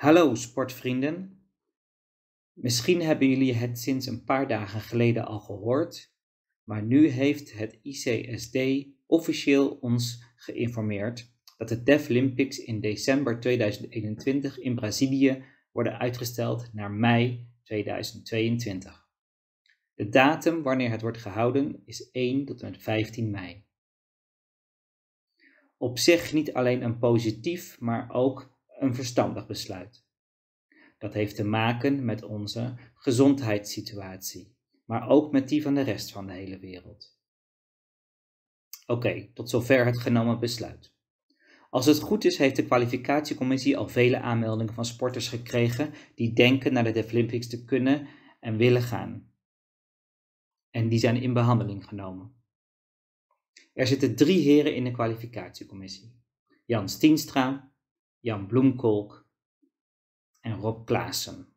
Hallo sportvrienden. Misschien hebben jullie het sinds een paar dagen geleden al gehoord, maar nu heeft het ICSD officieel ons geïnformeerd dat de Deaflympics in december 2021 in Brazilië worden uitgesteld naar mei 2022. De datum wanneer het wordt gehouden is 1 tot en met 15 mei. Op zich niet alleen een positief, maar ook een verstandig besluit. Dat heeft te maken met onze gezondheidssituatie, maar ook met die van de rest van de hele wereld. Oké, tot zover het genomen besluit. Als het goed is, heeft de kwalificatiecommissie al vele aanmeldingen van sporters gekregen die denken naar de Deaflympics te kunnen en willen gaan. En die zijn in behandeling genomen. Er zitten drie heren in de kwalificatiecommissie. Jan Stienstra, Jan Bloemkolk en Rob Klaassen.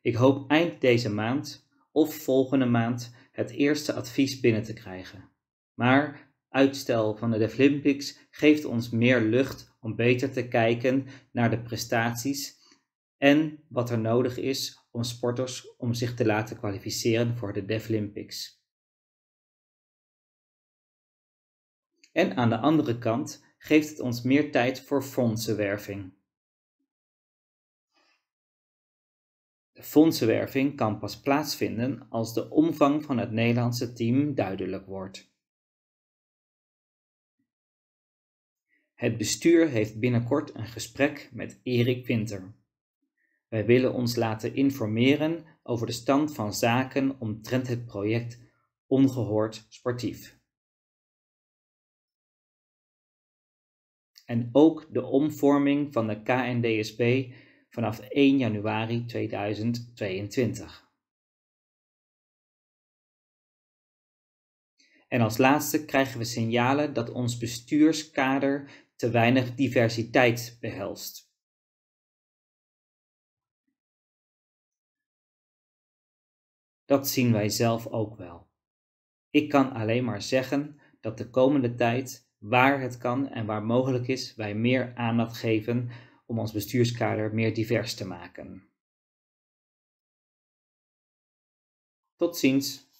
Ik hoop eind deze maand of volgende maand het eerste advies binnen te krijgen. Maar uitstel van de Deaflympics geeft ons meer lucht om beter te kijken naar de prestaties en wat er nodig is om sporters om zich te laten kwalificeren voor de Deaflympics. En aan de andere kant geeft het ons meer tijd voor fondsenwerving. De fondsenwerving kan pas plaatsvinden als de omvang van het Nederlandse team duidelijk wordt. Het bestuur heeft binnenkort een gesprek met Erik Winter. Wij willen ons laten informeren over de stand van zaken omtrent het project Ongehoord Sportief. En ook de omvorming van de KNDSB vanaf 1 januari 2022. En als laatste krijgen we signalen dat ons bestuurskader te weinig diversiteit behelst. Dat zien wij zelf ook wel. Ik kan alleen maar zeggen dat de komende tijd, waar het kan en waar mogelijk is, wij meer aandacht geven om ons bestuurskader meer divers te maken. Tot ziens.